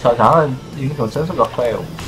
小强的英雄真是个废物。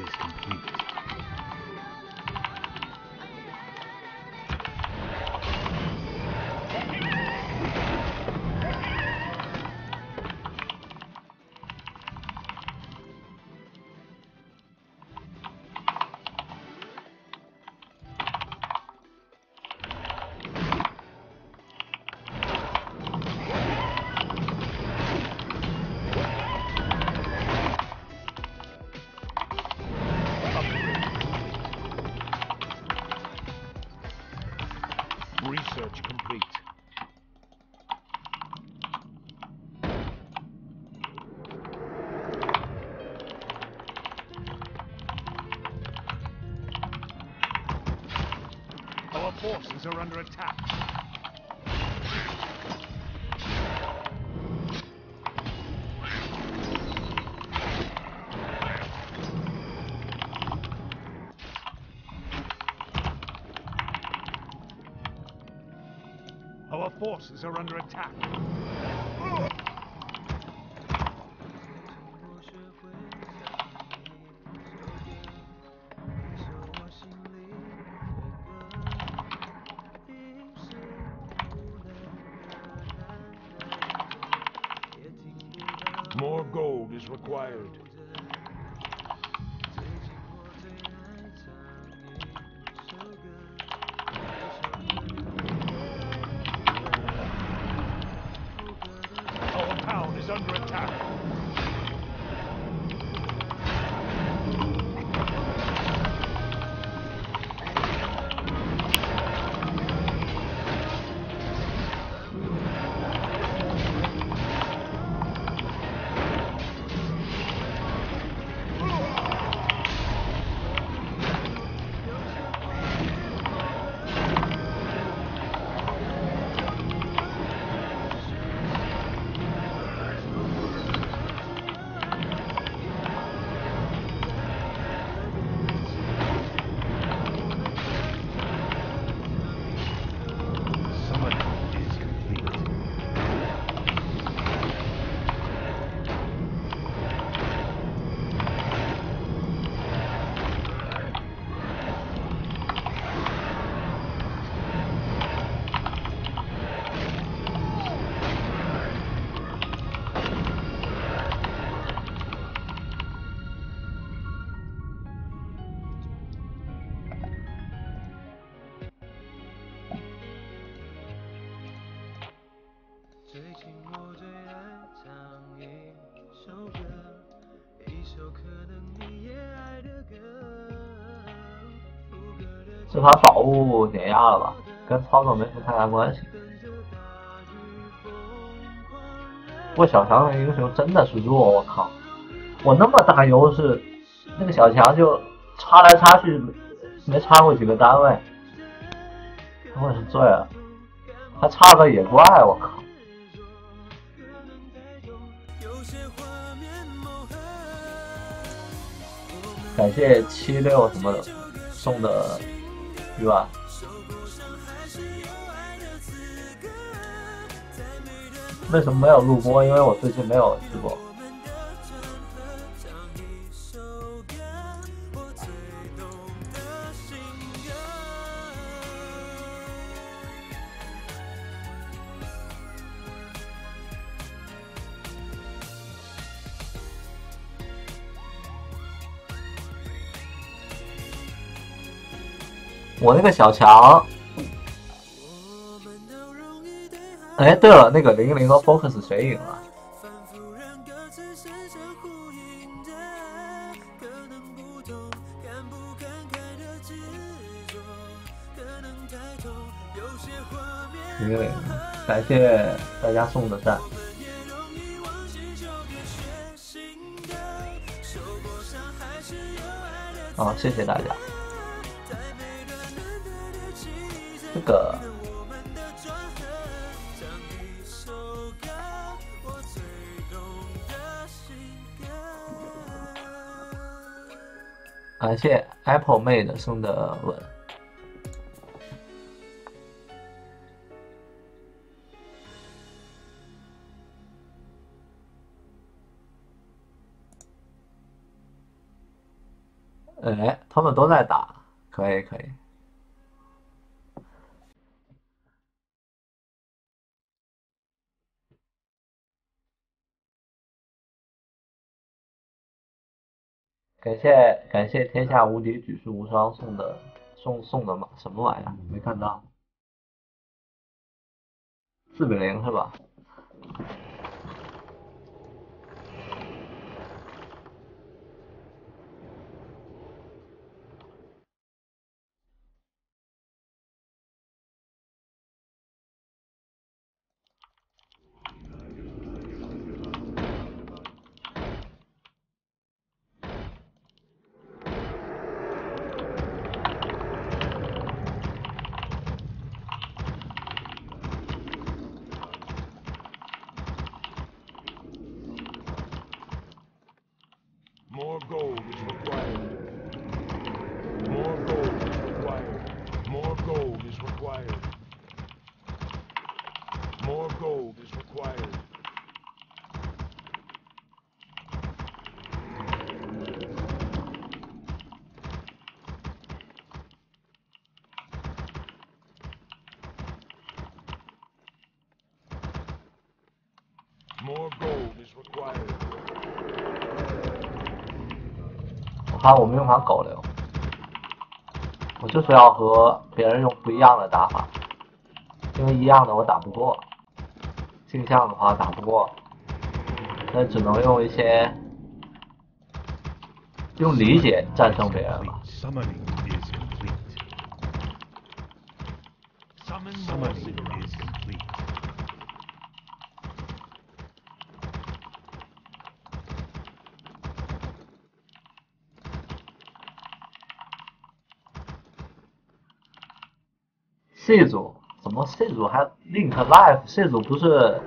is complete. Forces are under attack. Our forces are under attack. 这盘宝物碾压了吧？跟操作没什么太大关系。不过小强的英雄真的是弱，我靠！我那么大优势，那个小强就插来插去，没插过几个单位，我是醉了。还插个野怪，我靠！感谢七六什么的送的鱼丸。为什么没有录播？因为我最近没有直播。我那个小乔，哎，对了，那个零零和 Focus 谁赢了？零零，感谢大家送的赞。啊，谢谢大家。这个感谢 Apple Made 送的吻。哎，他们都在打，可以可以。感谢感谢天下无敌举世无双送的送送的嘛什么玩意儿？没看到。四比零是吧？More gold is required. More gold is required. More gold is required. More gold is required. More gold is required. 我们用法狗流，我就是要和别人用不一样的打法，因为一样的我打不过，镜像的话打不过，那只能用一些用理解战胜别人吧。Summoning is complete. Summon more Summoning is complete.，C 组怎么 C 组还 Link Life？C 组不是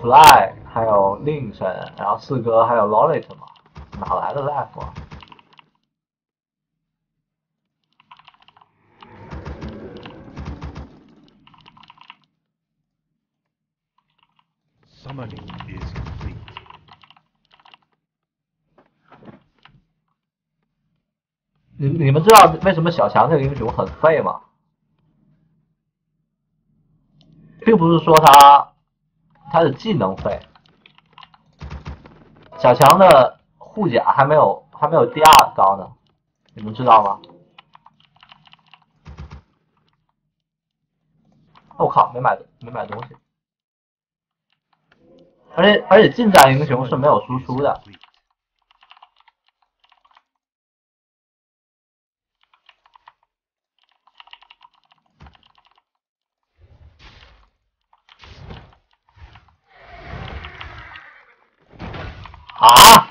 Fly 还有 Link，然后四哥还有 Lollet 吗？哪来的 Life 啊？Summoning is complete. 你们知道为什么小强这个英雄很废吗？并不是说他他的技能废，小强的护甲还没有还没有第二高呢，你们知道吗？我、靠，没买没买东西，而且而且近战英雄是没有输出的。Complete. 啊！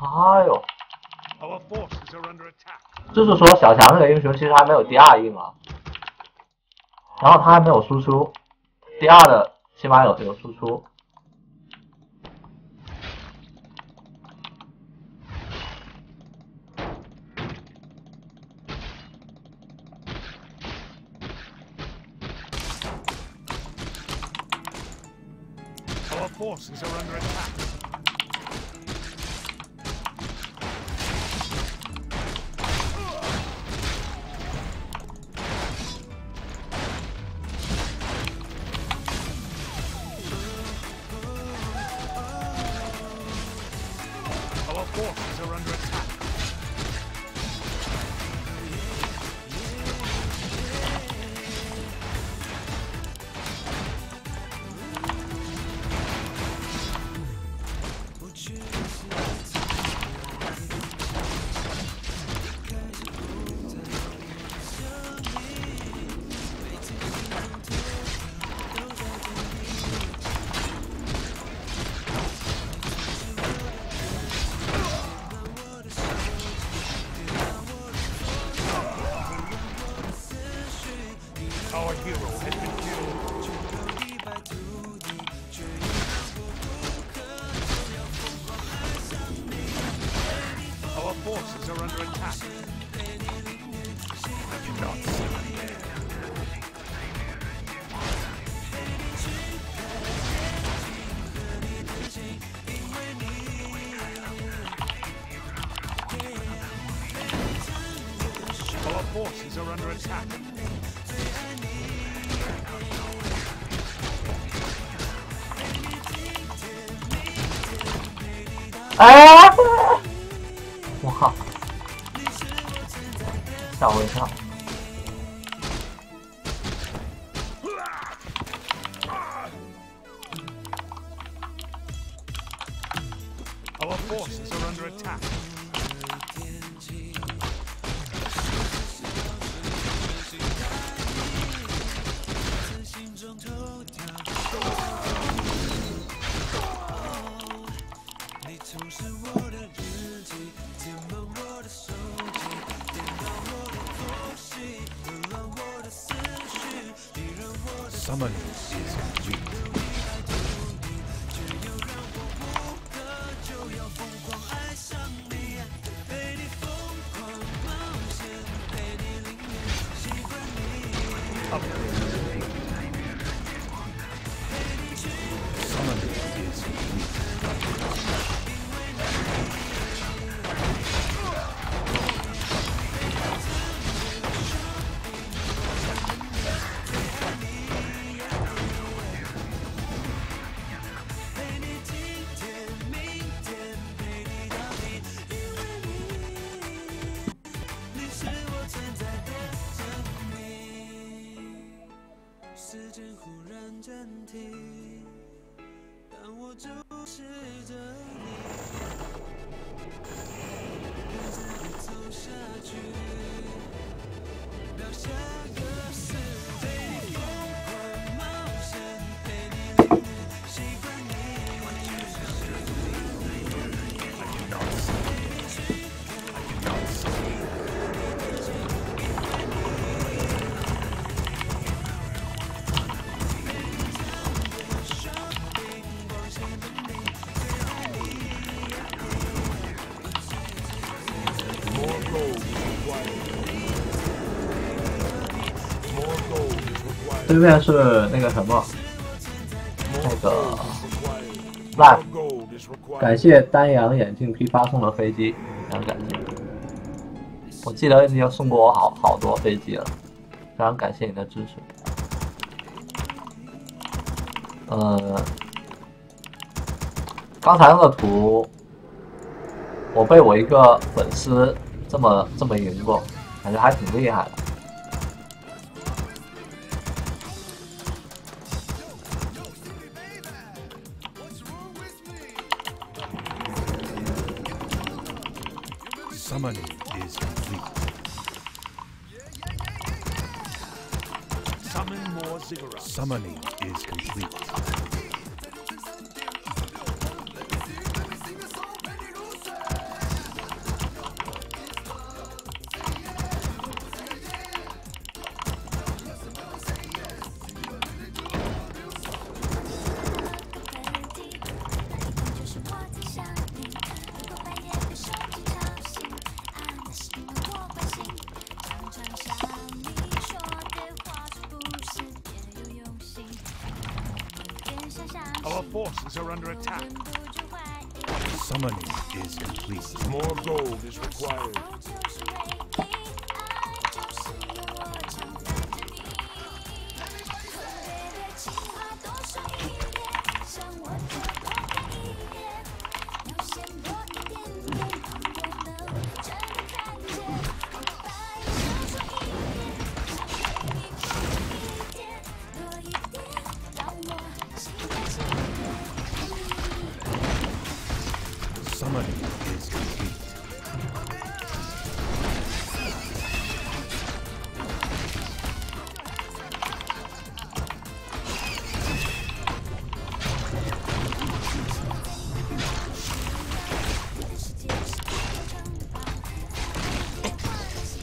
哎呦！Our forces are under attack. 就是说小强这个英雄其实还没有第二硬啊，然后他还没有输出，第二的起码有有输出。Summoning is complete. 对面是那个什么，那个 Live，感谢丹阳眼镜批发送的飞机，非常感谢。我记得你有送过我好好多飞机了，非常感谢你的支持。呃，刚才那个图，我被我一个粉丝这么这么赢过，感觉还挺厉害的。Forces are under attack. Summoning is complete. More gold is required.《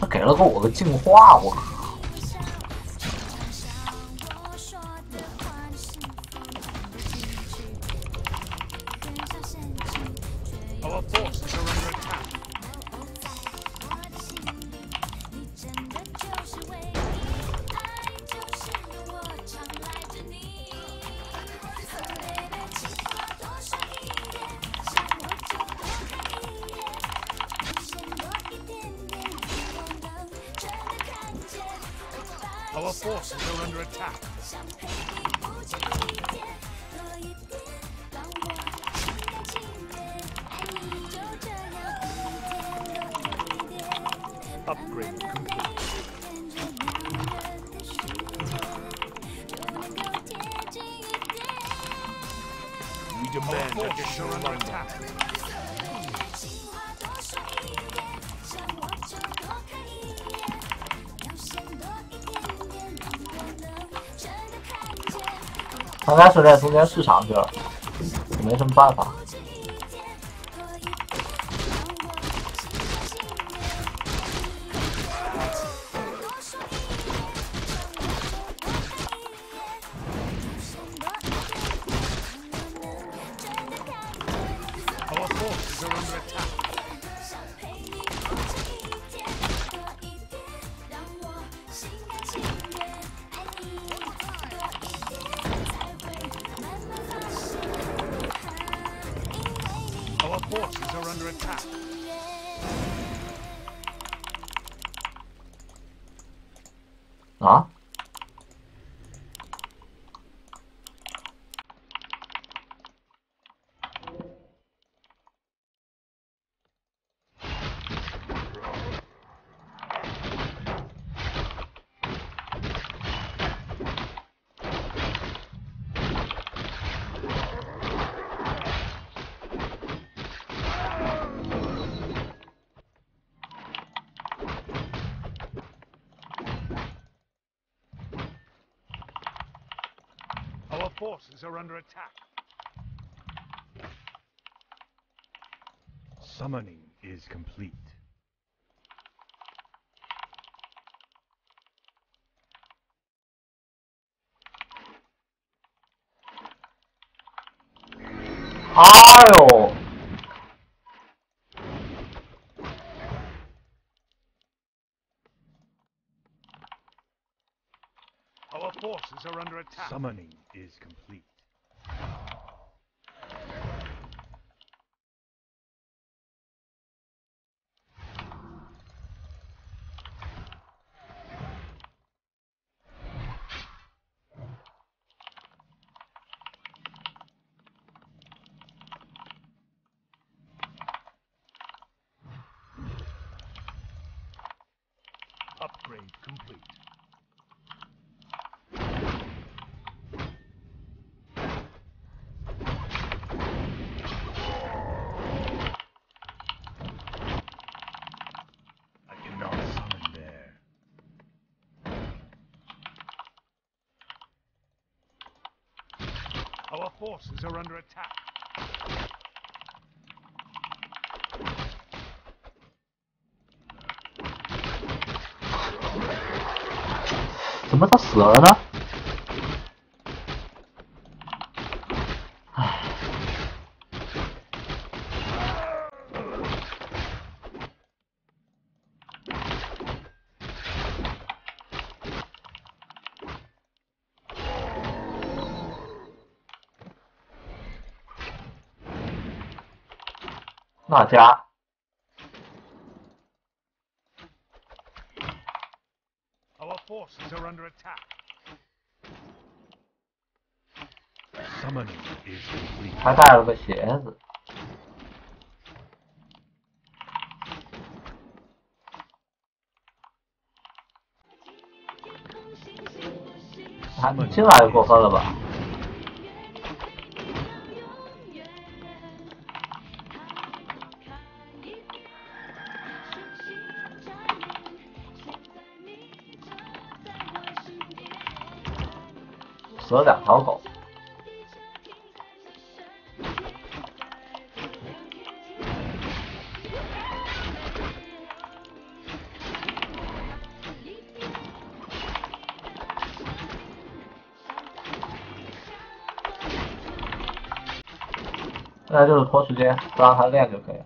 他给了个我个净化，我靠！他应该是在中间市场去了，没什么办法。Complete. 哎呦，Our forces are under attack. Summoning is complete. 怎么他死了呢？唉，那家 Our forces are under attack. Summoning is complete. 还带了个鞋子，还进来就过分了吧？死了两条狗，现在就是拖时间，不让他练就可以了。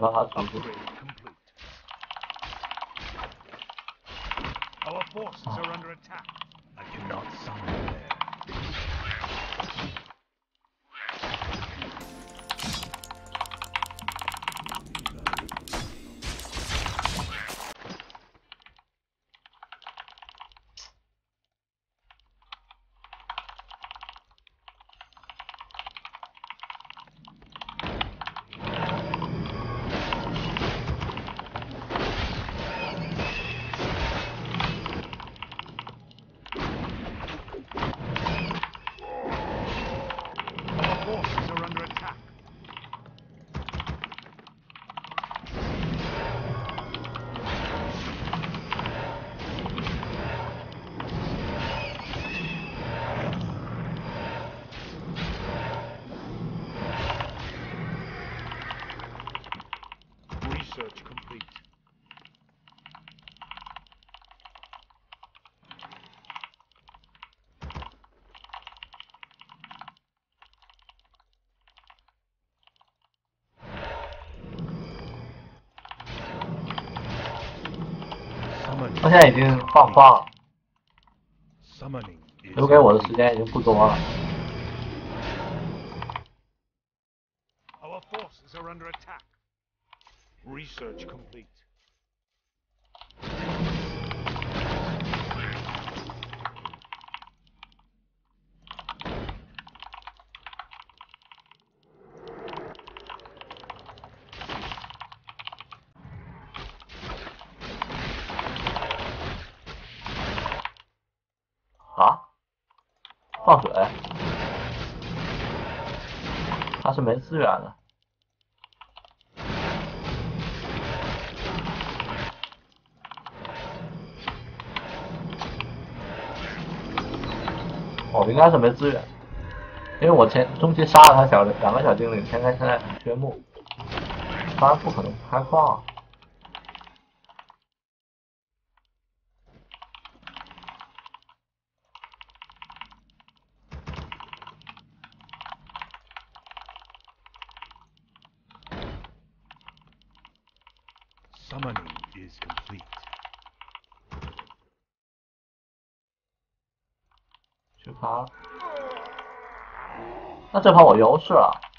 是我还是没办法组织。Upgrade complete. Our forces are under attack. I cannot summon there. Our forces are under attack. Research complete. Summoning. 他现在已经放光了，留给我的时间已经不多了。放水，他是没资源的。哦，应该是没资源，因为我前中期杀了他小两个小精灵，现在现在缺木，他不可能开矿啊。Summoning is complete. 去爬，这盘我优势了。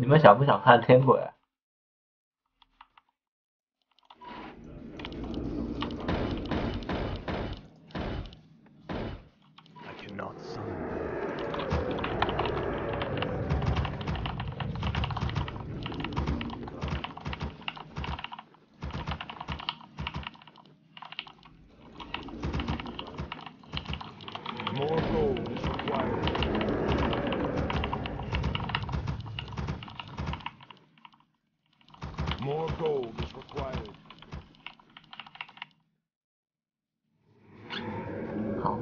你们想不想看天鬼？I cannot summon them. More gold is required. More gold is required. 好，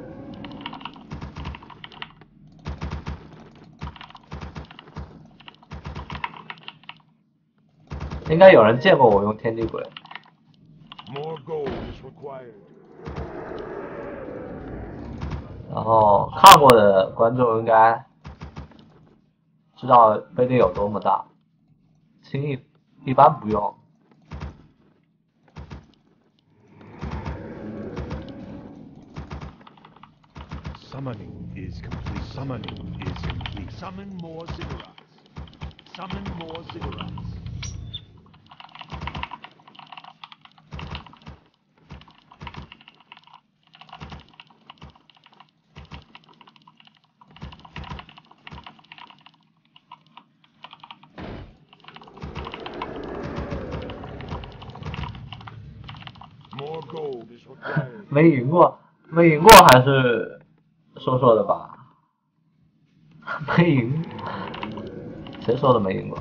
应该有人见过我用天地鬼。More gold is required. 然后看过的观众应该知道威力有多么大，轻易一般不用。Summoning is complete. Summoning is complete. Summon more ziggurats. Summon more ziggurats. 没赢过，没赢过还是说说的吧？没赢，谁说的没赢过？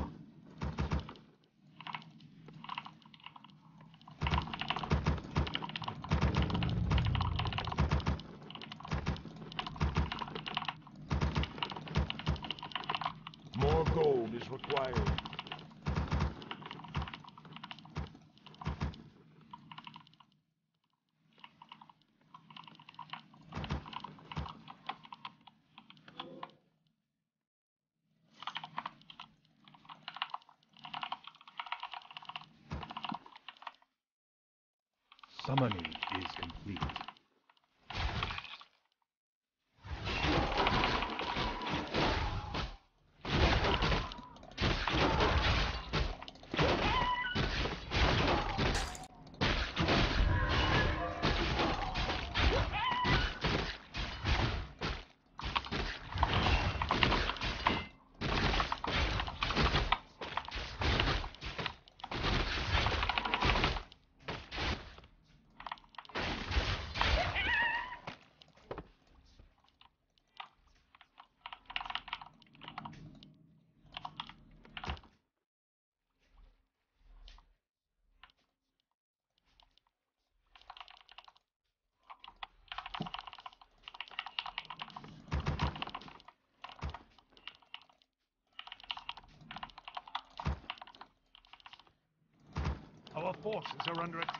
Are under attack.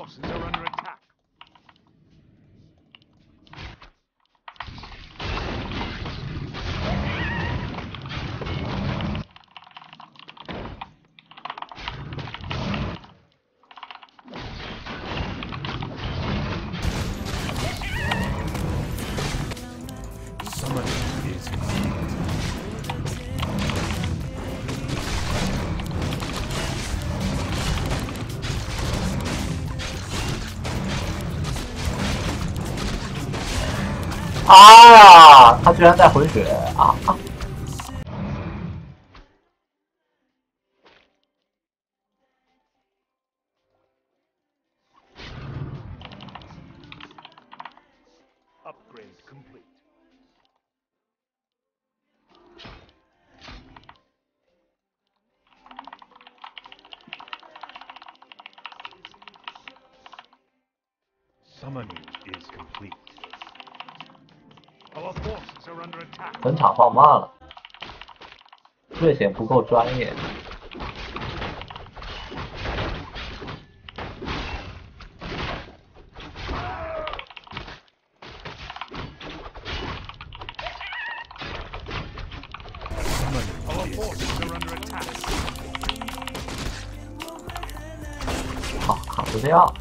forces around. 啊他居然在回血啊啊 upgrade complete summoning is complete 本场放慢了。略显不够专业。好好就这样。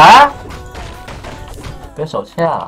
啊别手欠啊。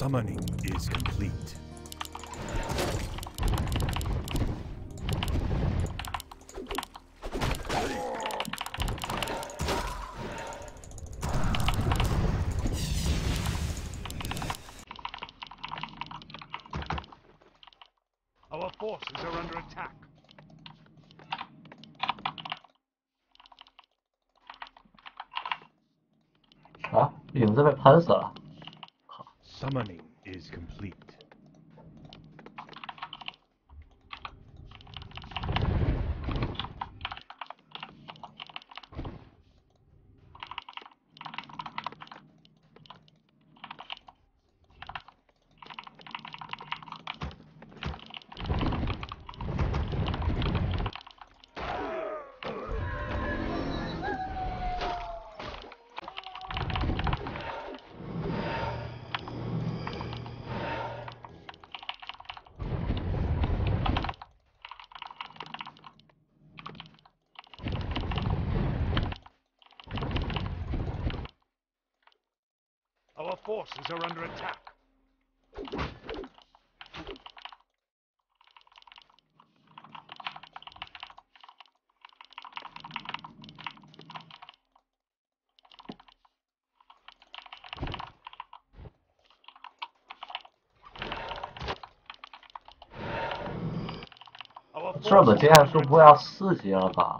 Summoning is complete. Our forces are under attack. 啊，影子被喷死了。 Summoning is complete. Forces are under attack. 这个 forces are 术 under 不要四级了吧？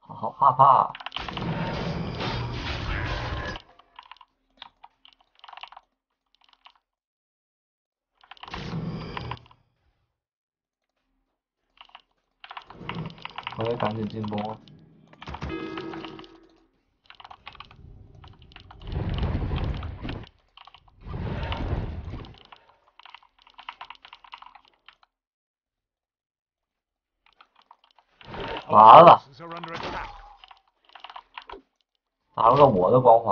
好好怕怕。我也就进攻了。完了。打了个我的光环。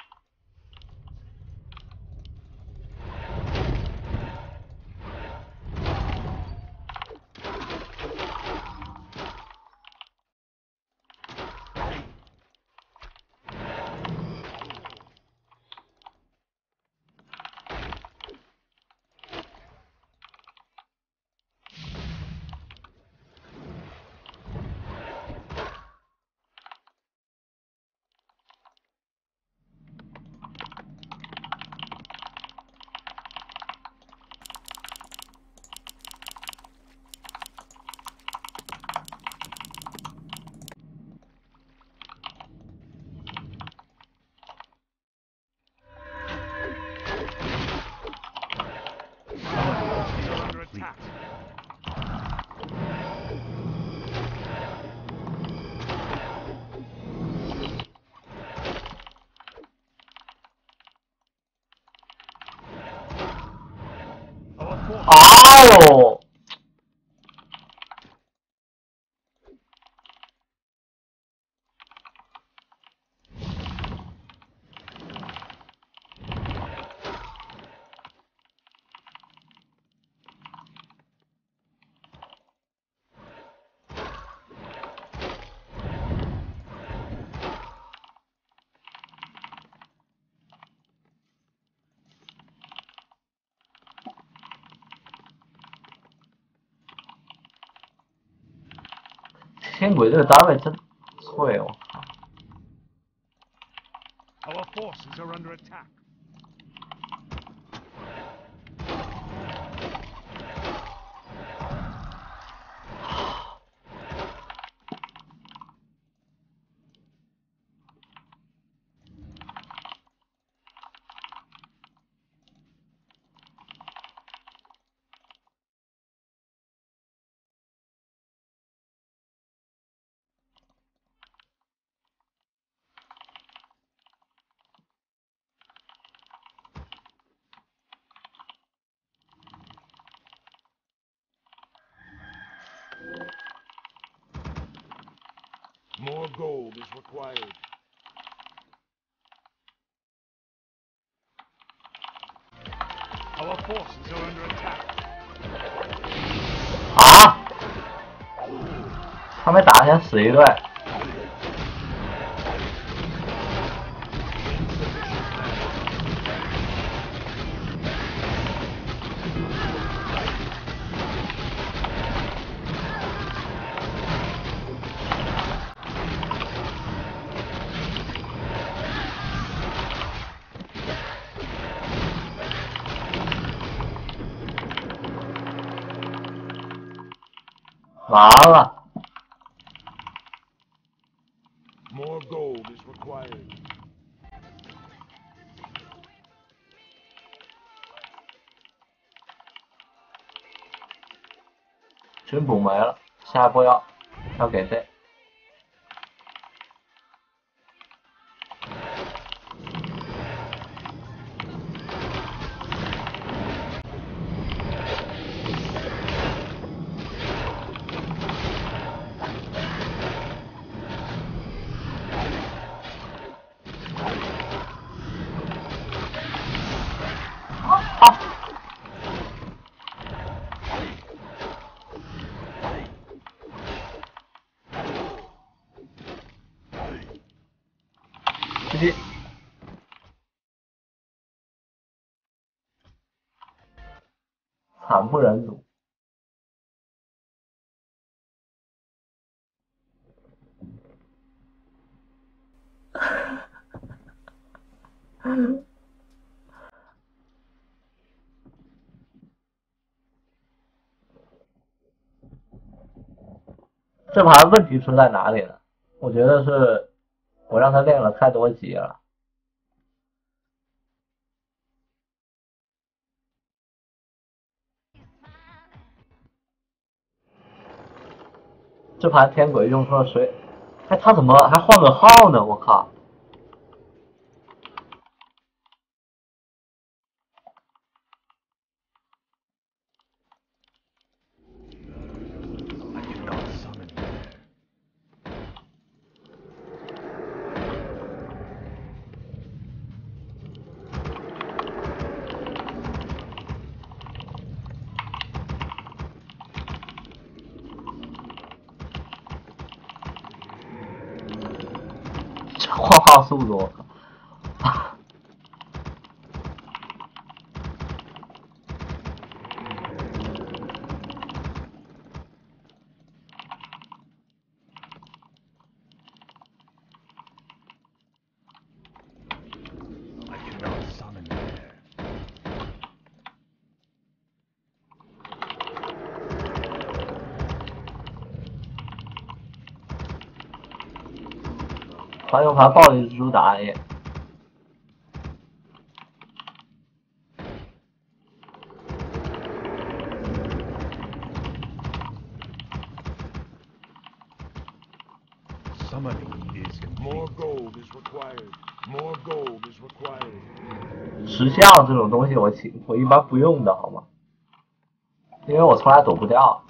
哎呦！天鬼这个单位真脆，哦。先死一队，完了，了，下一步要要惨不忍睹。这盘问题出在哪里呢？我觉得是我让他练了太多级了。这盘天鬼用出了谁，哎，他怎么还换个号呢？我靠！I cannot summon there. 这差不多速度，我靠！I cannot summon there. 还有盘暴力蜘蛛打野，Summoning is 用啥暴力蜘蛛打你？石像这种东西，我我一般不用的好吗？因为我从来躲不掉。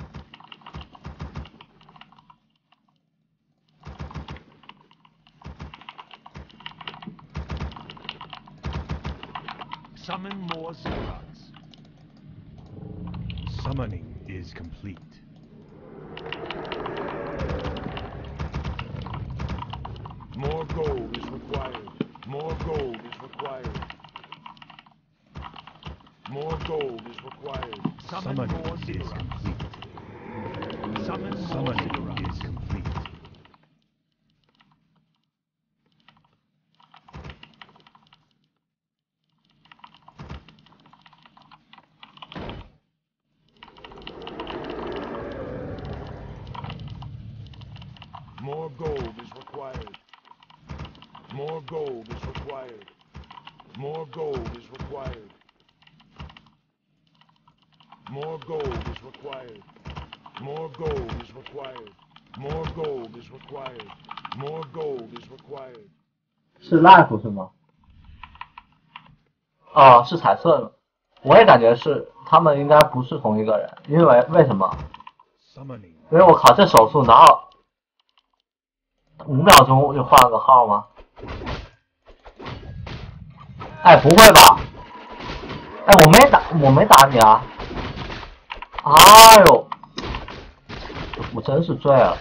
是 life 是吗？哦，是彩色的。我也感觉是，他们应该不是同一个人，因为为什么？因为我靠，这手速哪有？五秒钟就换了个号吗？哎，不会吧？哎，我没打，我没打你啊！哎呦，我真是醉了。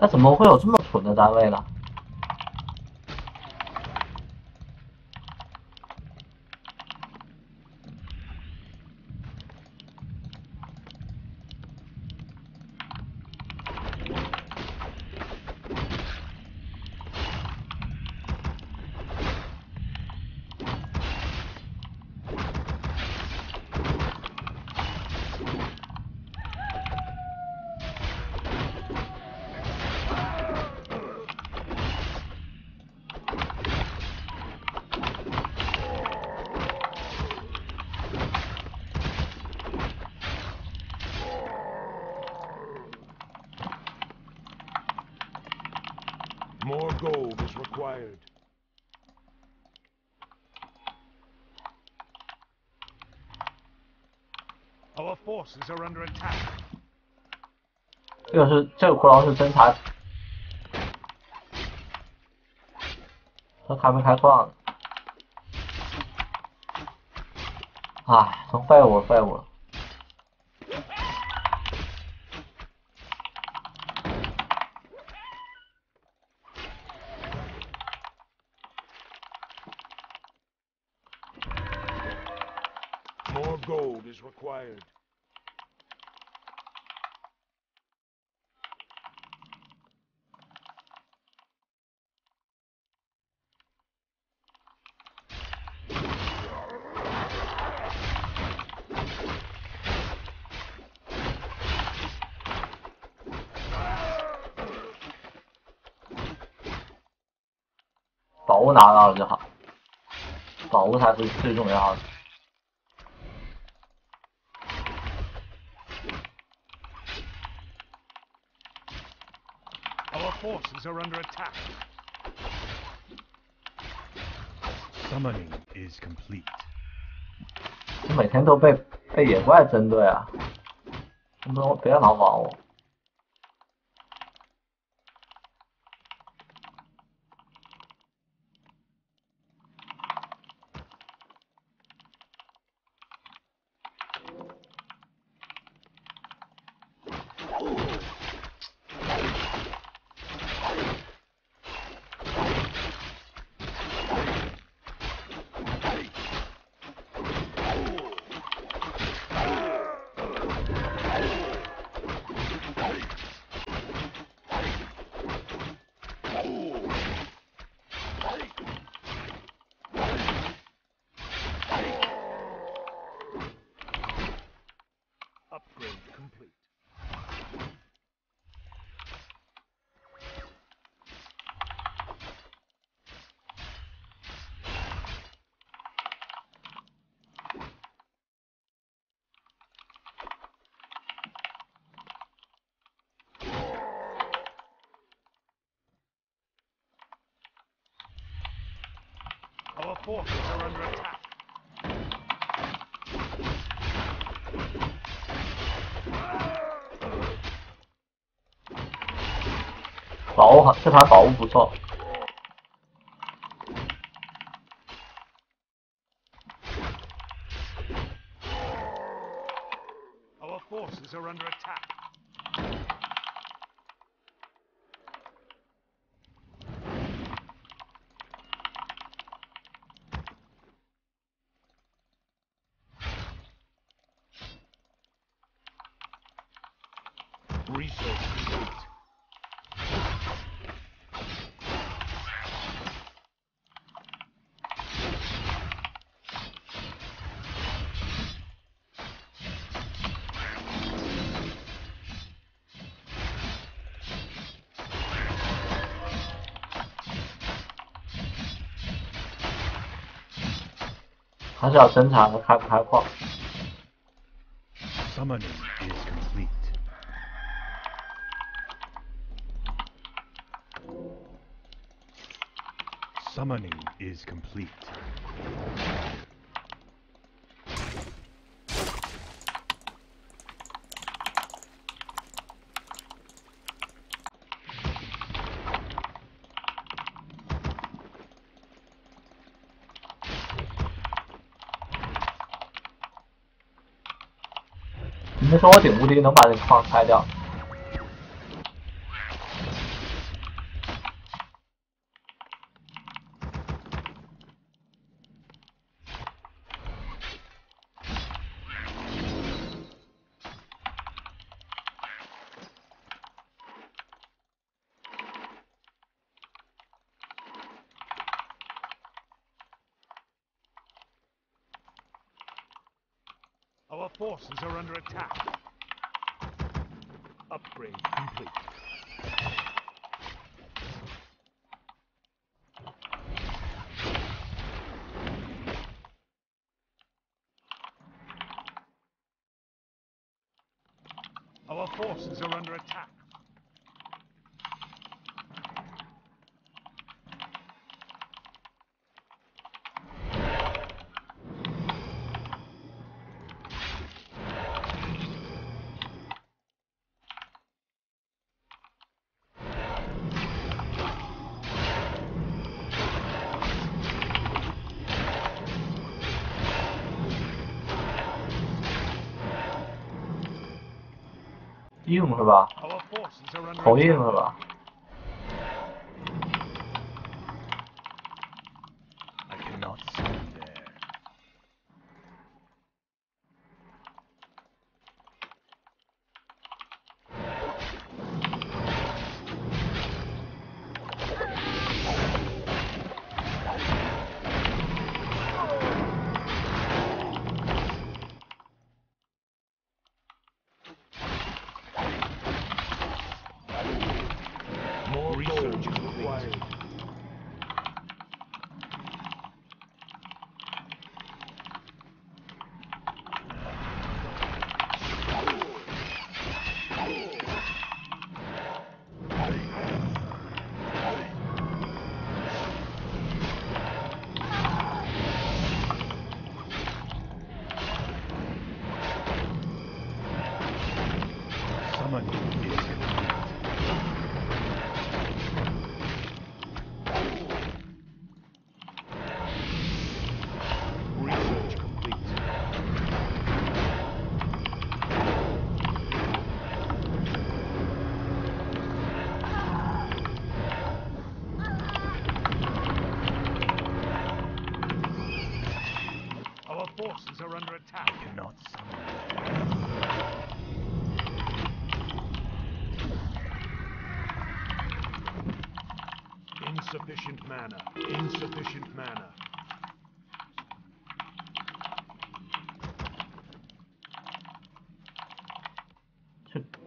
那怎么会有这么蠢的单位呢？这个是这个骷髅是侦察，他开没开矿？哎，成废物了，废物了。More gold is required. “宝物拿到了就好，宝物才是最重要的。Our forces are under attack. Summoning is complete. 我每天都被被野怪针对啊！能不能别老往我。Upgrade complete. Our 宝物好，这盘宝物不错。还是要侦查的开不开矿。 Summoning is complete. 那我顶无敌，能把那个窗拆掉。是吧？同意是吧？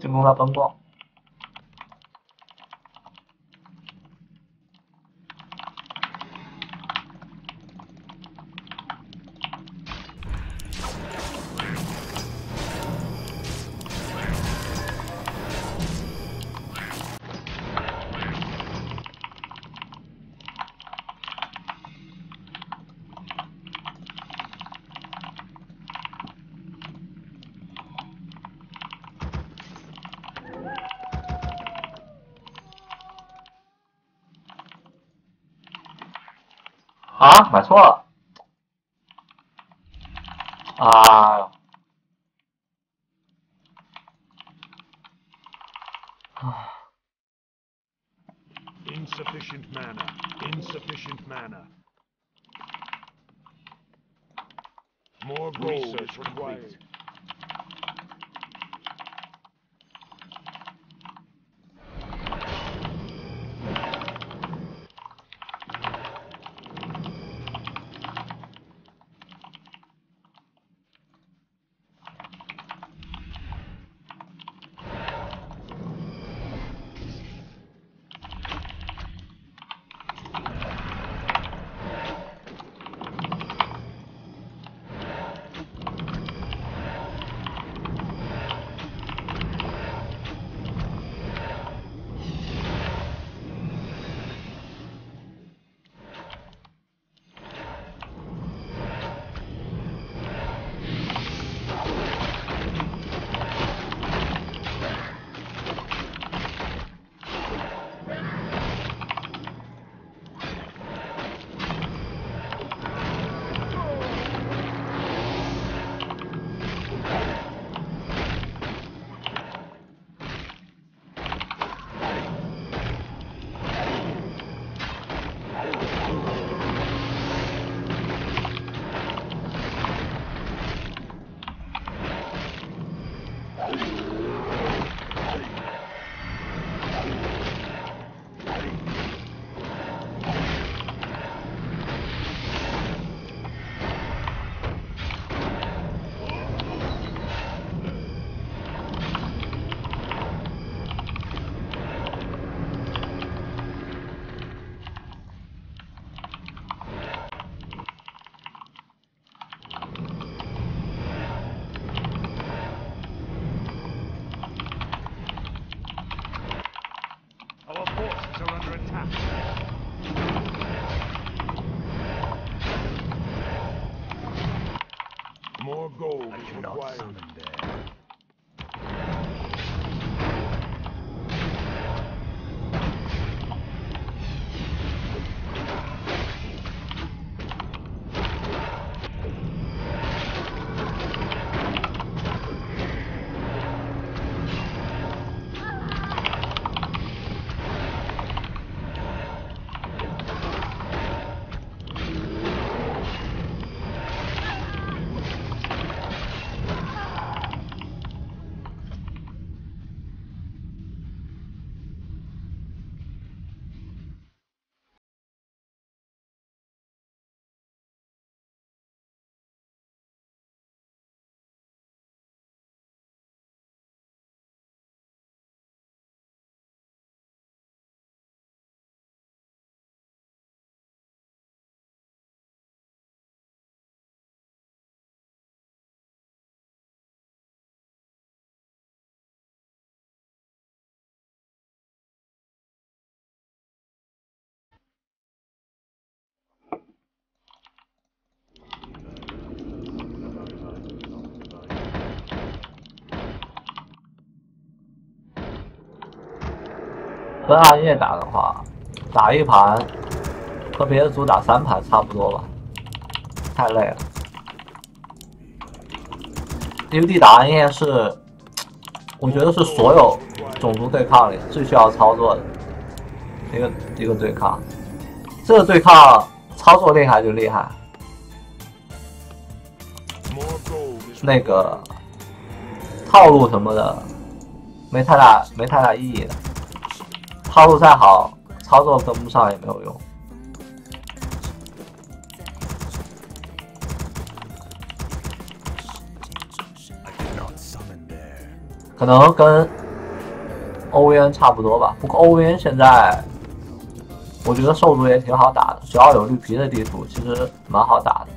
进攻他崩矿。啊，买错了。哎呦，唉 Insufficient mana. Insufficient mana. will be summon 跟暗夜打的话，打一盘和别的组打三盘差不多吧，太累了。UD 打暗夜是，我觉得是所有种族对抗里最需要操作的一个一个对抗。这个对抗操作厉害就厉害，那个套路什么的没太大没太大意义的。套路再好，操作跟不上也没有用。可能跟 OVN 差不多吧。不过 OVN 现在，我觉得兽族也挺好打的，只要有绿皮的地图，其实蛮好打的。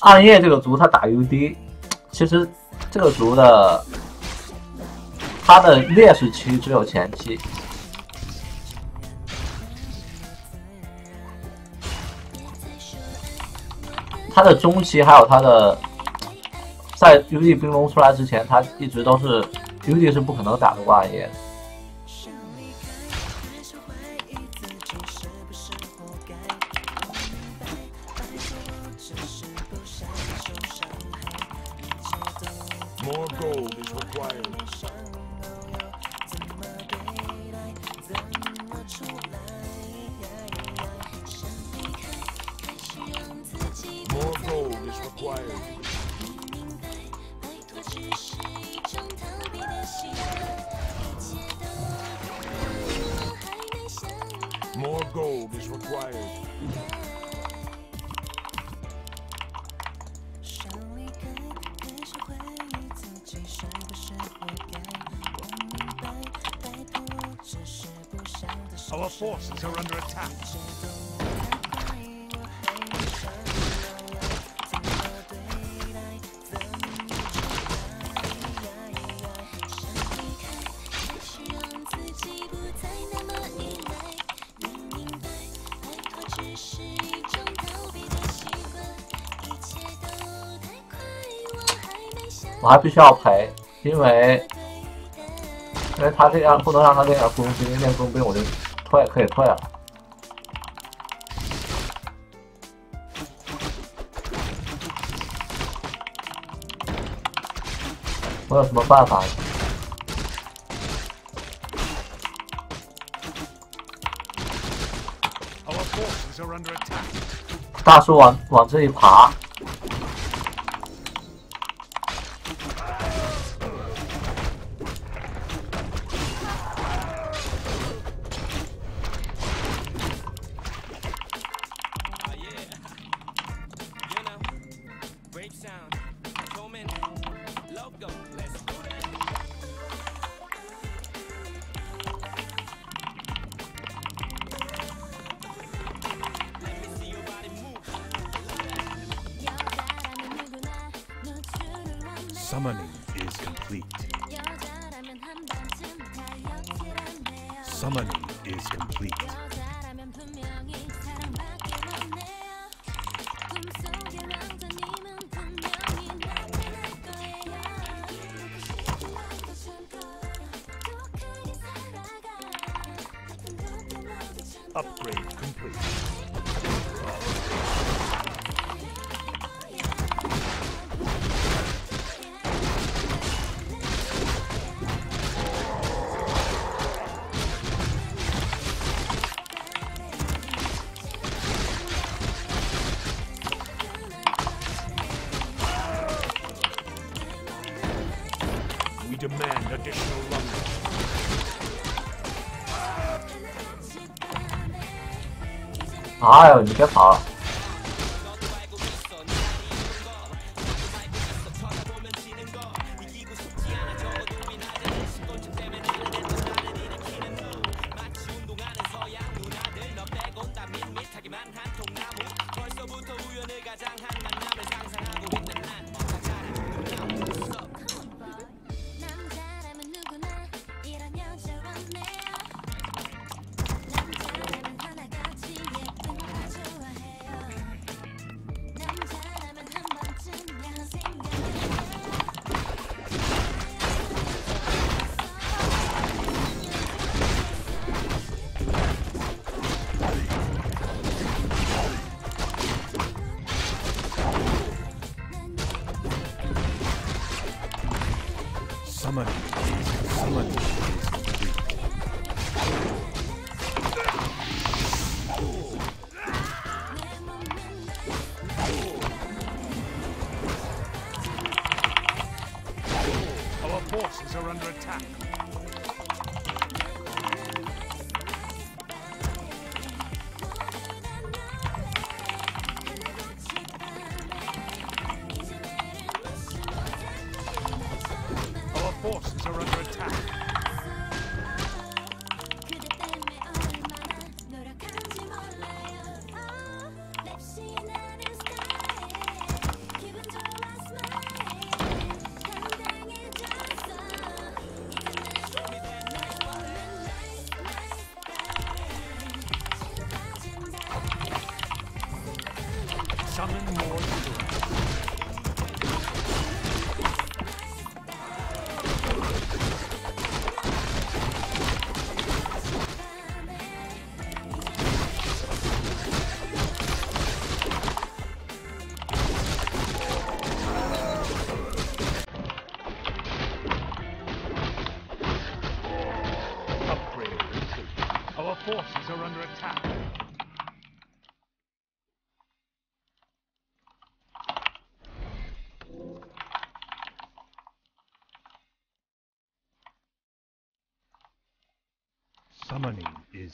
暗夜这个族他打 UD，其实这个族的他的劣势期只有前期，他的中期还有他的在 UD 冰龙出来之前，他一直都是 UD 是不可能打得过暗夜他必须要赔，因为因为他这样不能让他练点攻，因为练功被我就退，可以退了。我有什么办法？大叔往往这里爬。 하지만 한 통나무 벌써부터 우연을 가장한 만남.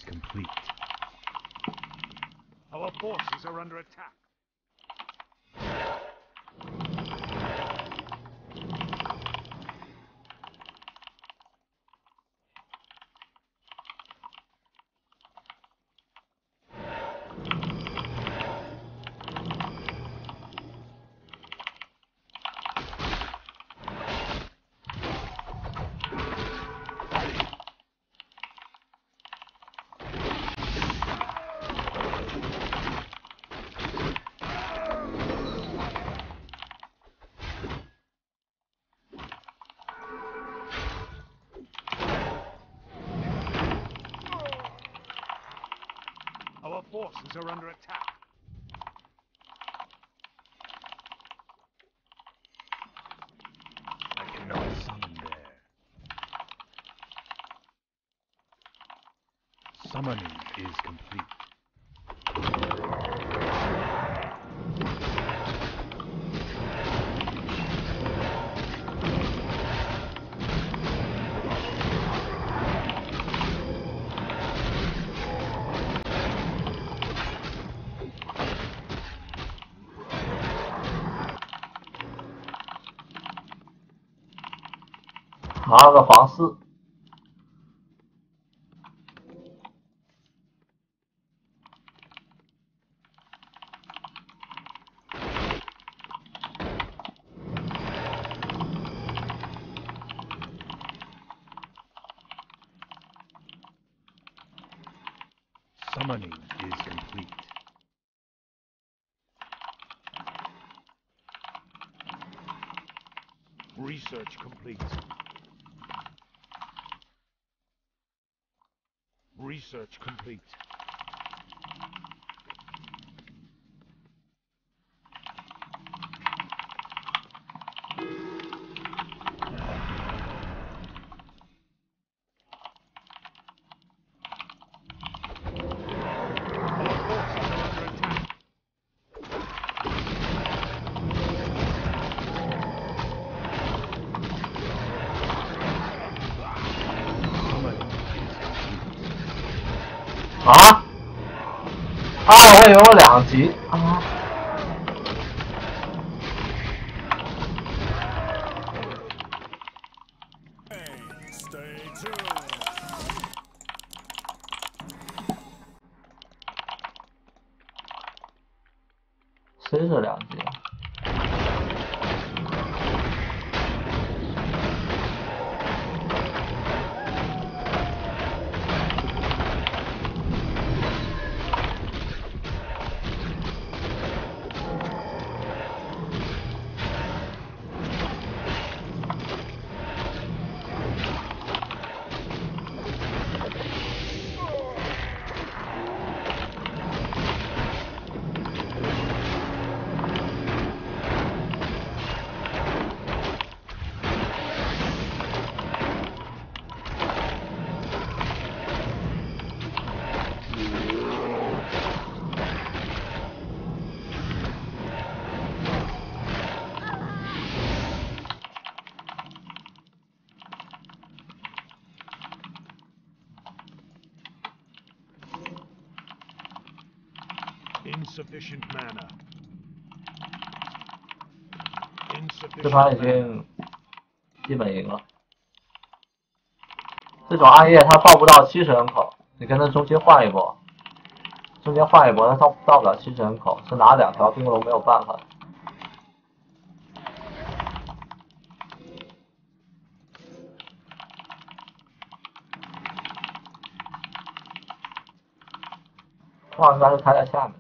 complete. Our forces are under attack. 拿个房四，Summoning is complete. Research complete. search complete. 给，我两级啊！Efficient mana. 这盘 Insufficient 已经基本赢了。这种暗夜他到不到七十人口，你跟他中间换一波，中间换一波，他到到不了七十人口，是拿两条冰龙没有办法。矿应该是开在下面。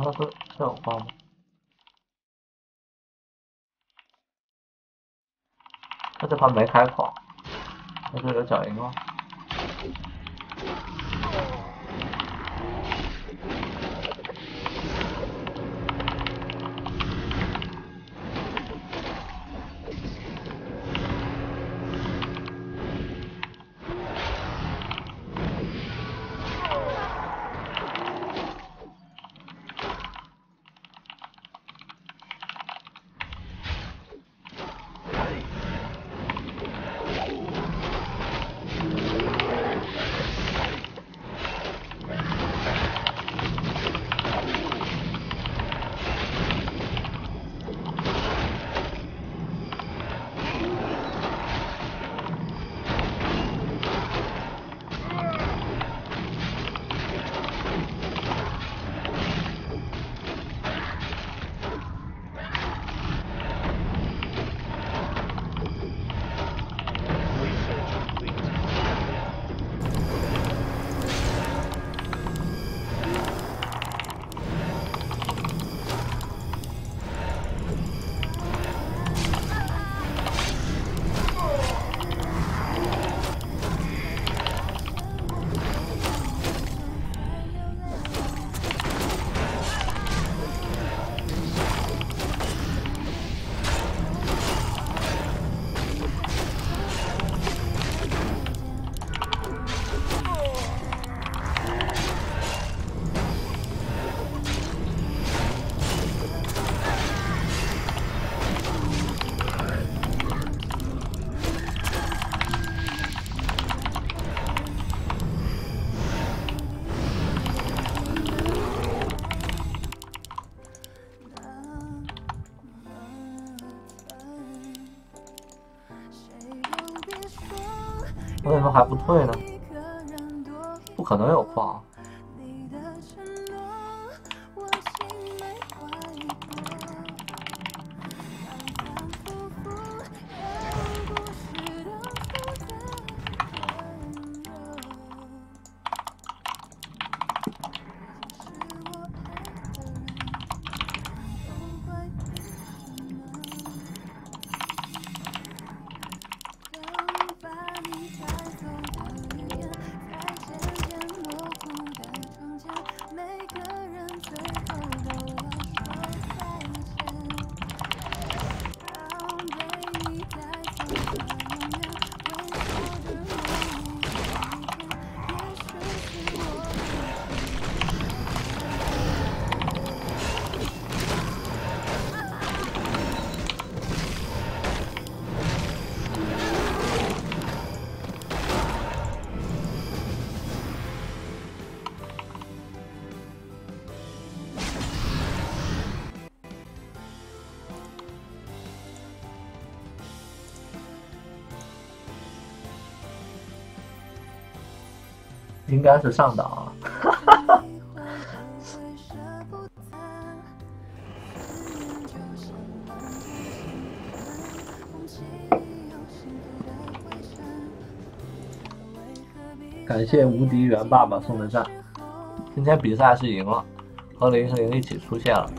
啊，这花吗？他这盘没开矿，那这有脚赢了。还不退呢？不可能有矿。应该是上档啊。感谢无敌猿爸爸送的赞，今天比赛是赢了，和林志玲一起出现了。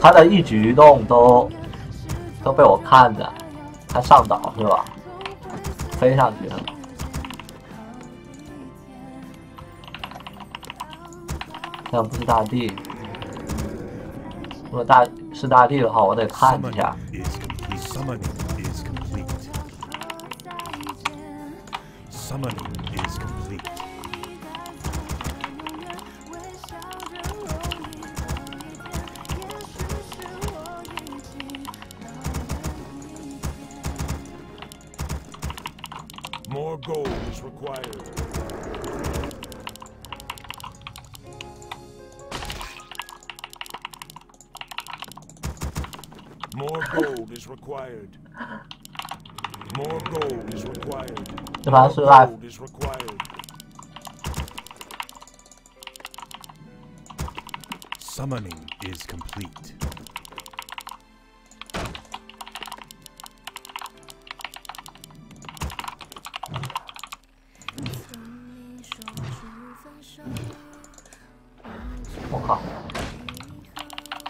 他的一举一动都都被我看着，他上岛是吧？飞上去了。那不是大地，如果大是大地的话，我得看一下。Did I survive? Summoning is complete. Oh,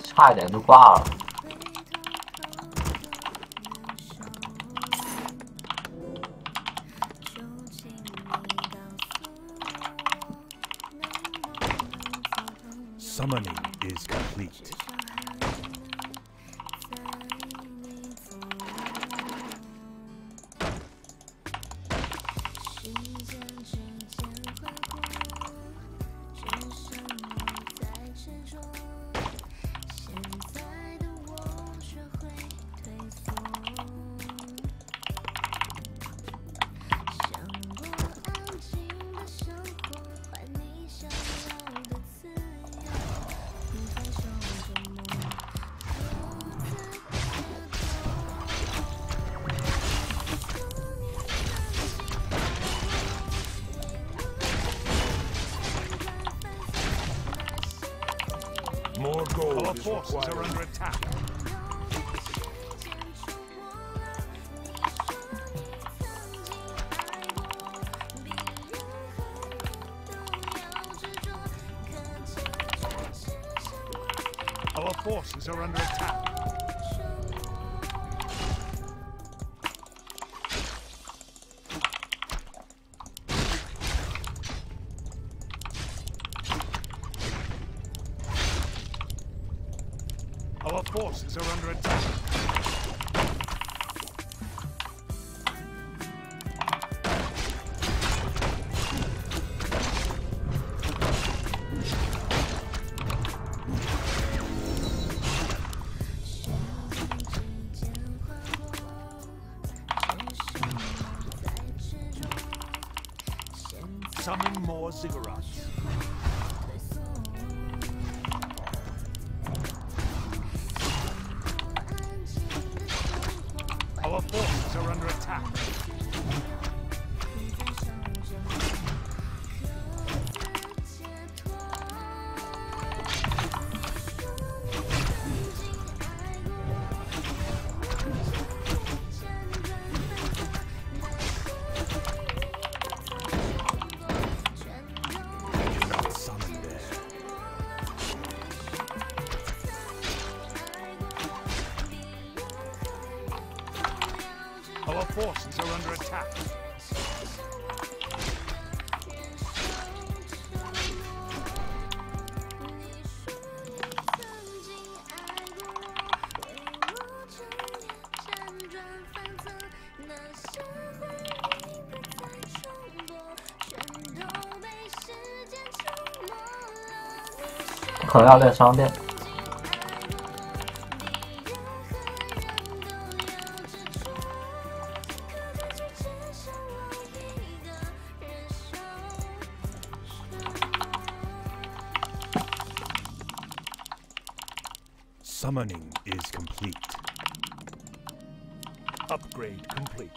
差一点就挂了。Summon more ziggurats. Our forces are under attack. 可能要在商店。Summoning is complete. Upgrade complete.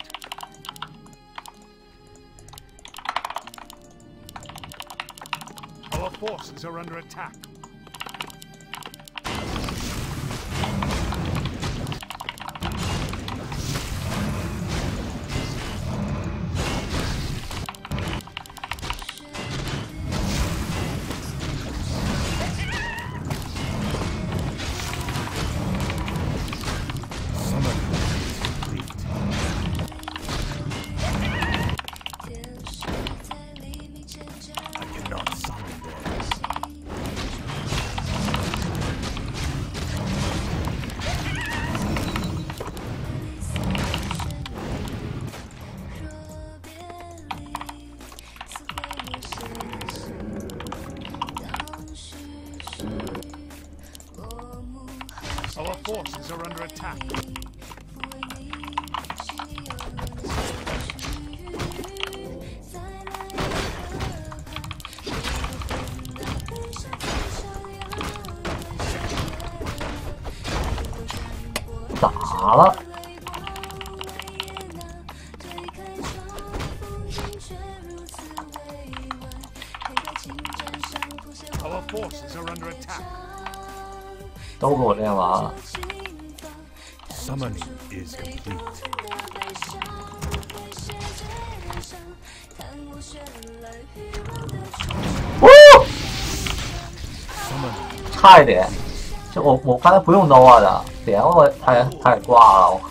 Our forces are under attack. Ha! 差一点。就我我刚才不用 nova 的，点我他也他也挂了，我靠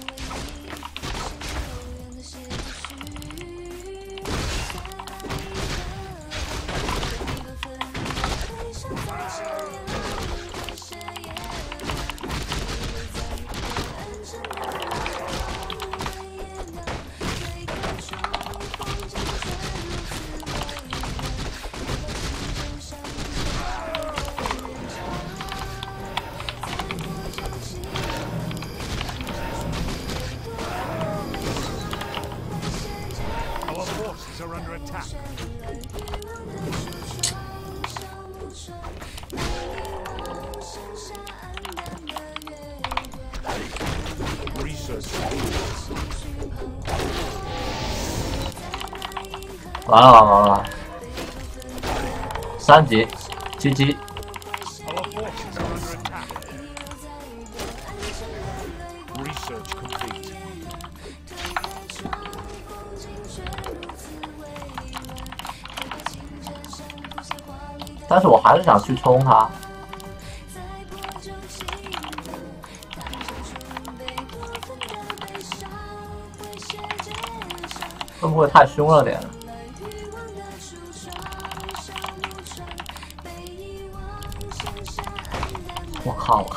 完了完了完了，三级，77。但是我还是想去冲他。会不会太凶了点？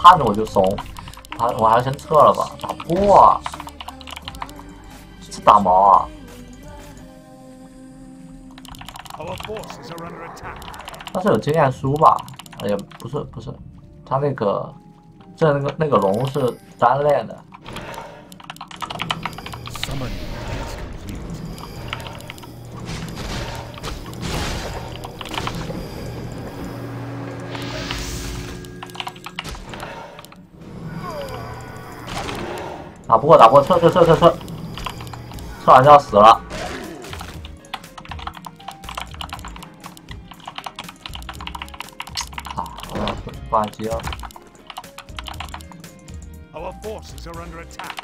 看着我就怂，还我还是先撤了吧，打不过啊，这打毛啊.但是有经验书吧？也不是不是，他那个这那个那个龙是单练的，不过打不过，撤撤撤撤撤，撤完就要死了。啊，我要关机了。Our forces are under attack.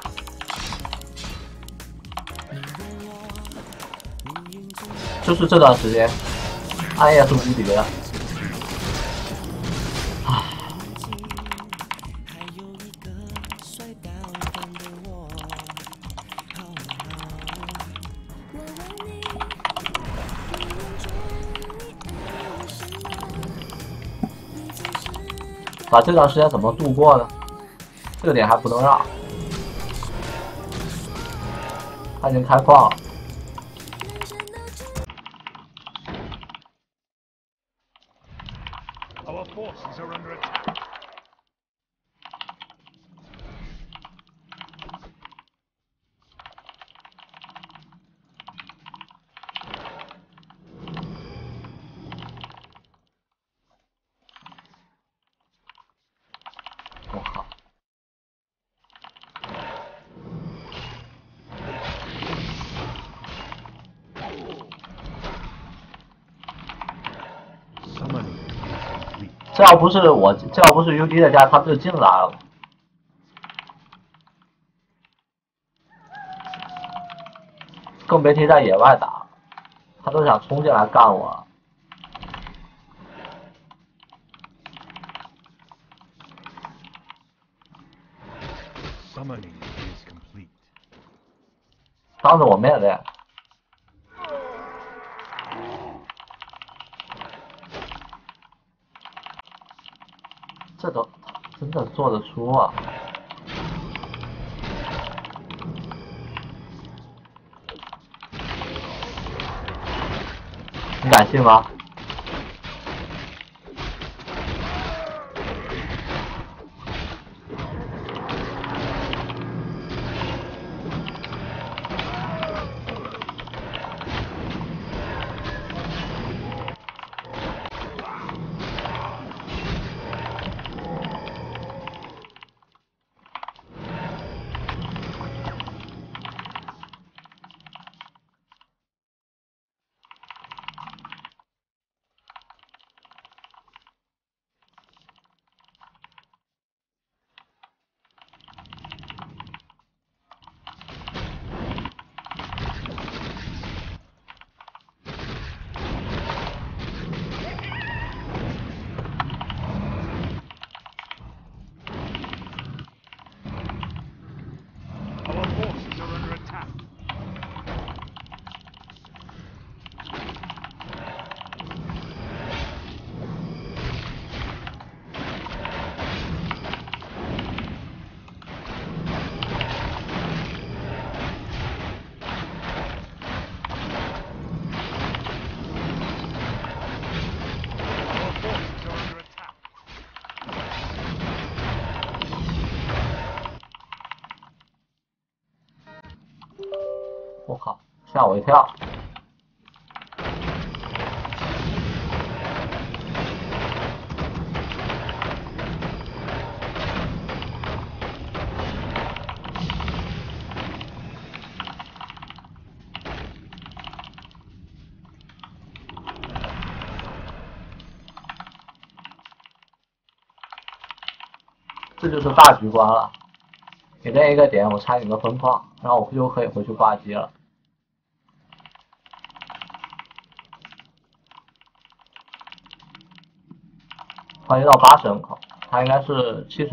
就是这段时间，暗夜是无敌的。把这段时间怎么度过呢？这个点还不能让，他已经开矿了。Our forces are under attack. 我靠！Summoning is complete. 这要不是我，这要不是 UD 在家，他就进来了。更别提在野外打，他都想冲进来干我。当着我面练。这都真的做得出啊！你敢信吗吓我一跳。这就是大局观了。给这一个点我差一个分矿然后我就可以回去挂机了。跨越到八十人，它应该是七十。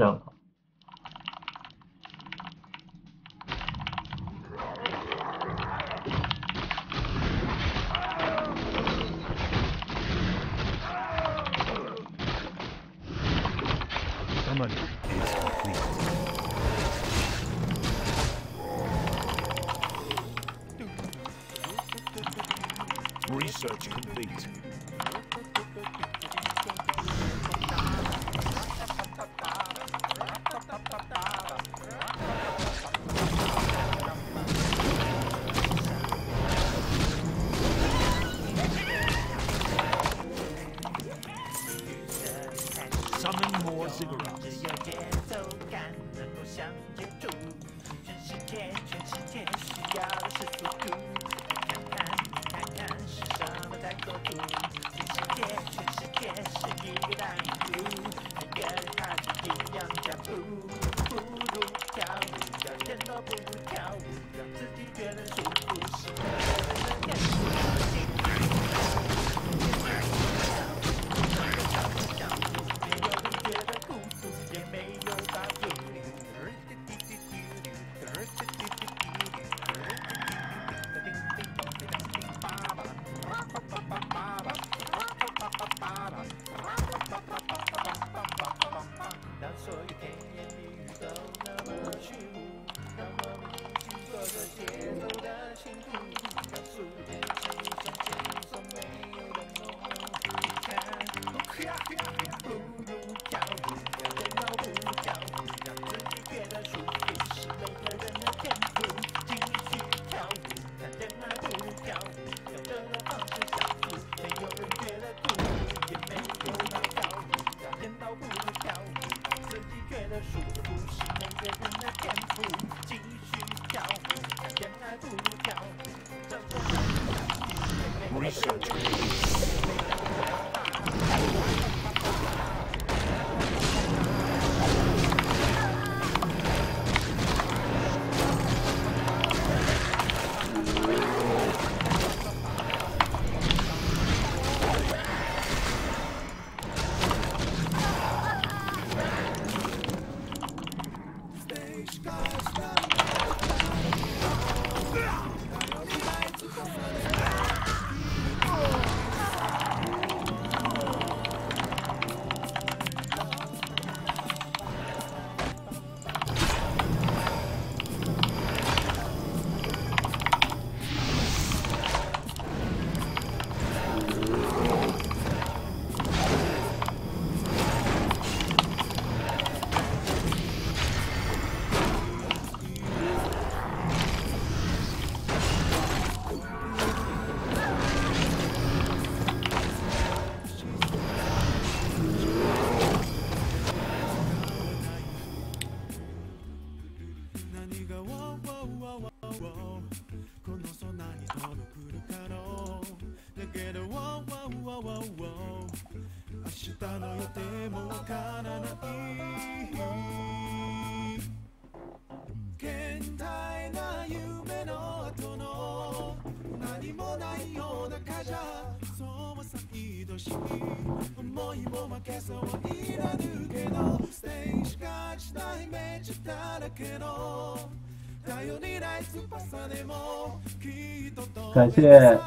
感谢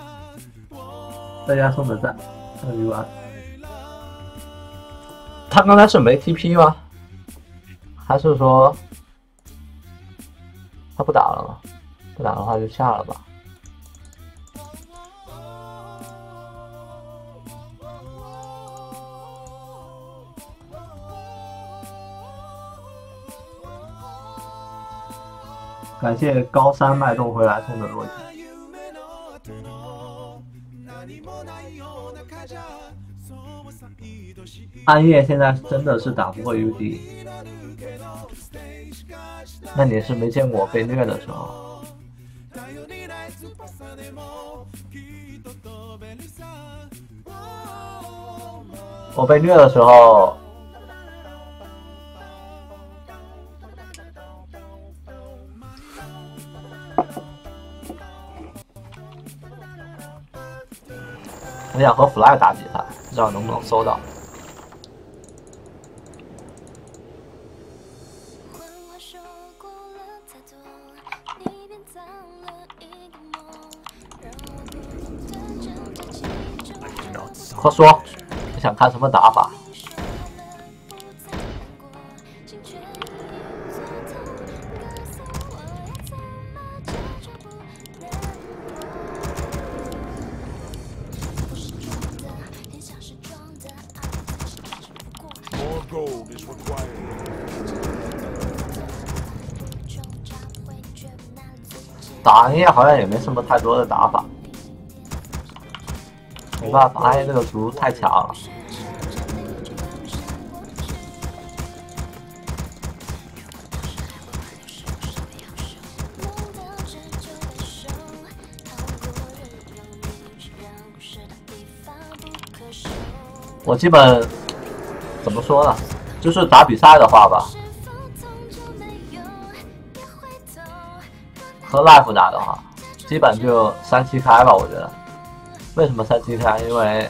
大家送的赞，很愉快。他刚才是没 TP 吗？还是说他不打了吗？不打的话就下了吧。感谢高山脉动回来送的洛基。暗夜现在真的是打不过 UD，那你是没见过被虐的时候。我被虐的时候一个梦，让我不知道能不能搜到。快说，你想看什么打法？己。打 A 好像也没什么太多的打法，没办法哎这个图太强了。我基本怎么说呢？就是打比赛的话吧，和 Life 打的话，基本就三七开吧。我觉得，为什么三七开？因为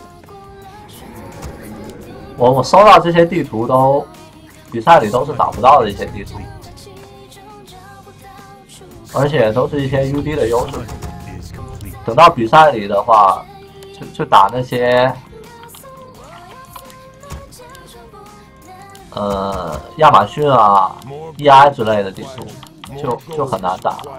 我我搜到这些地图都比赛里都是找不到的一些地图，而且都是一些 UD 的优势。等到比赛里的话，就就打那些呃亚马逊啊、EI 之类的地图，就就很难打了。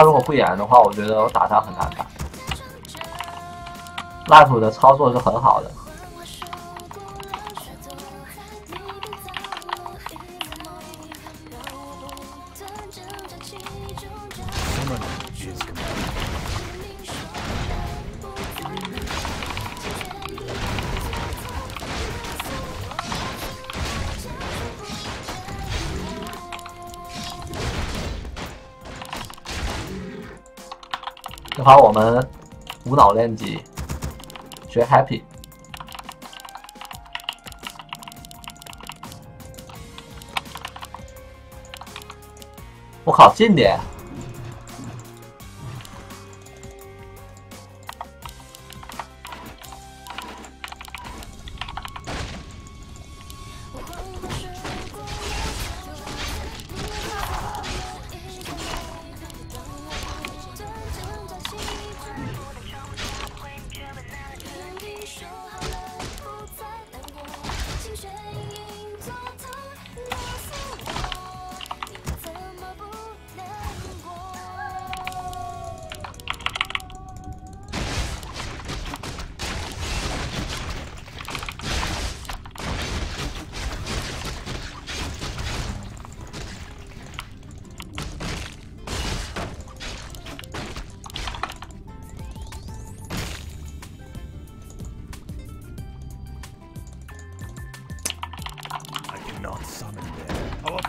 他如果不演的话，我觉得我打他很难打。Life 的操作是很好的，把我们无脑练级，学 Happy。我靠，近点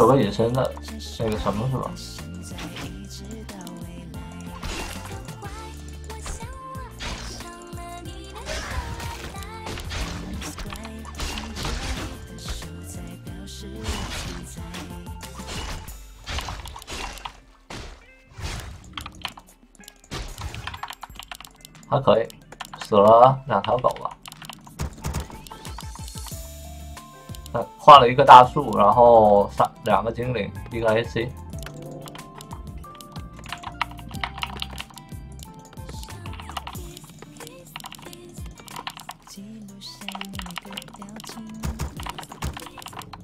有个隐身的那个什么是吧？还可以，死了两条狗换了一个大树，然后三两个精灵，一个 AC。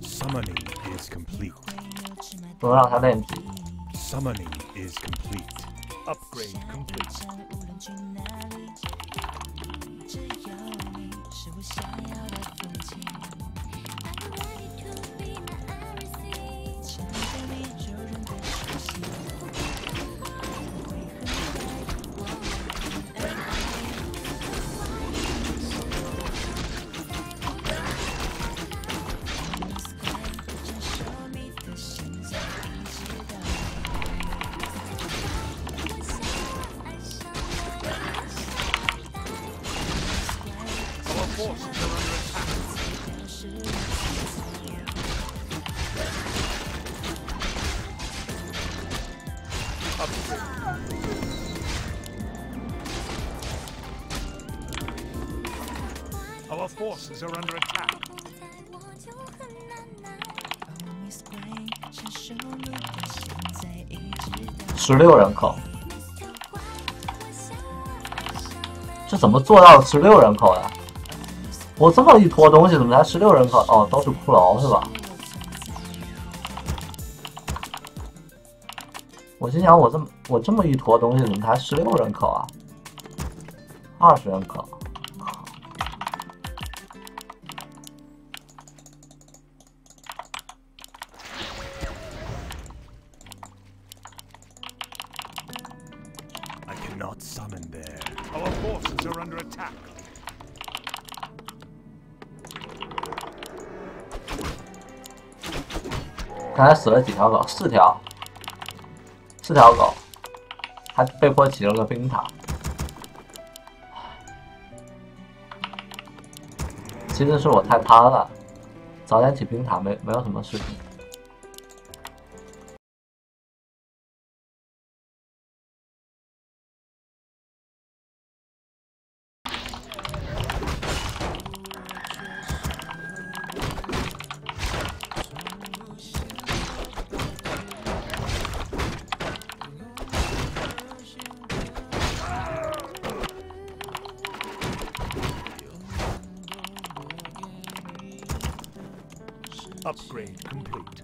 ，Summoning is complete. 不能让他练级。Summoning is complete. Upgrade complete. Forces are under attack. 享受你的现在，一直到。十六人口，这怎么做到十六人口呀？我这么一坨东西，怎么才十六人口？哦，都是骷髅是吧？我心想，我这么我这么一坨东西，怎么才十六人口啊？二十人口，死了几条狗？四条，四条狗，还被迫起了个冰塔。其实是我太贪了，早点起冰塔没没有什么事情。Upgrade complete.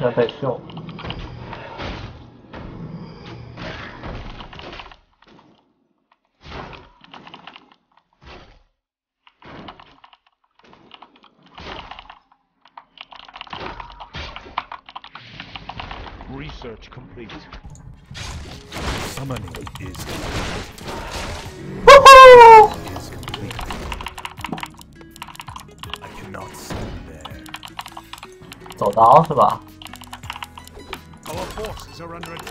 这得秀。 Research complete. Summoning is is complete. I cannot stand there. 走刀是吧？ are under attack.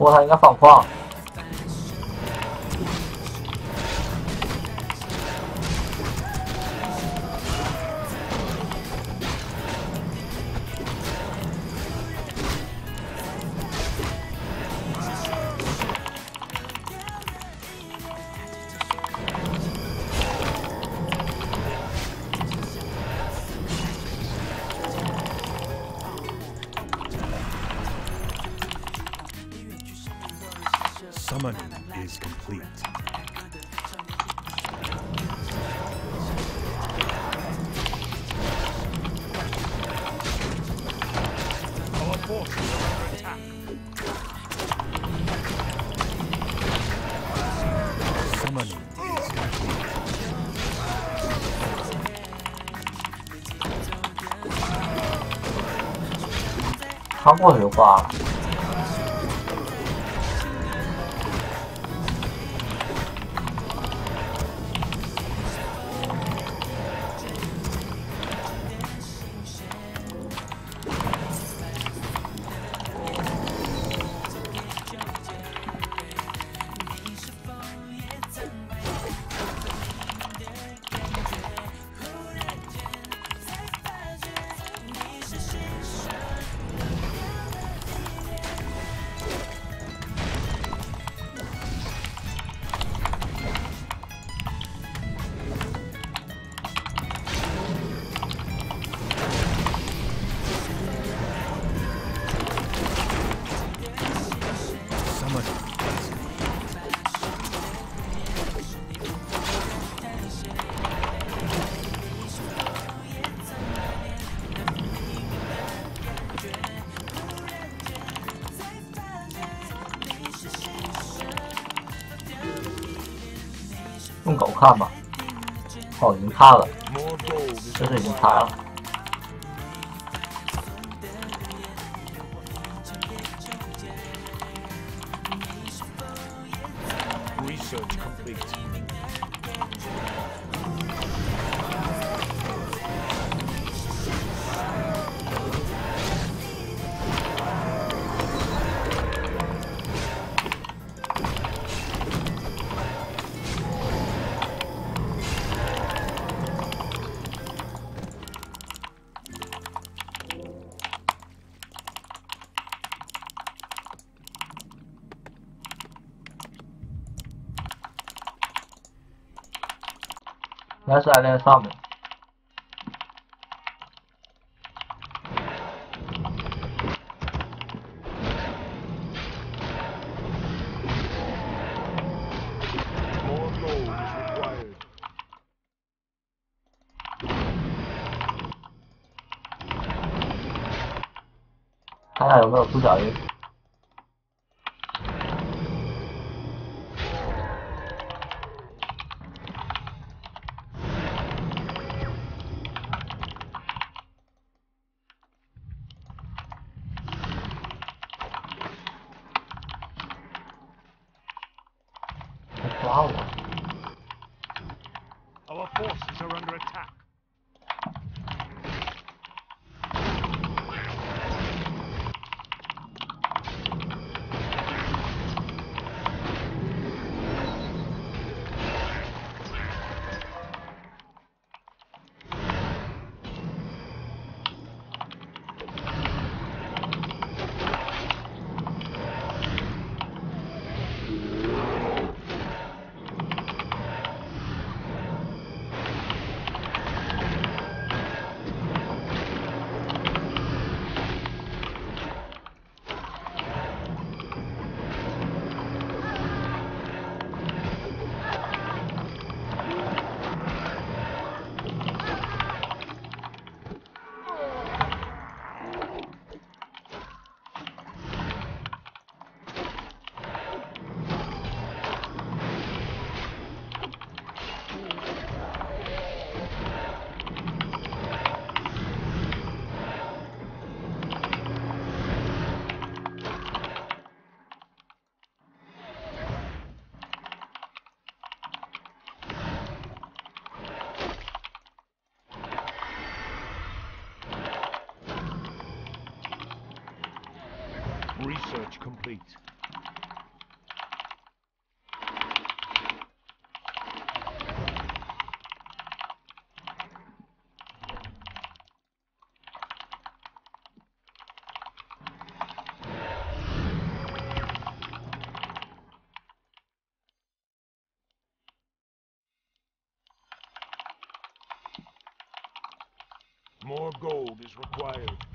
我他应该放矿。穿过的话哦，已经塌了这是已经塌了。在那上面。看看有没有出小鱼。More gold is required.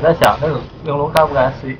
在想，那个玲珑该不该 C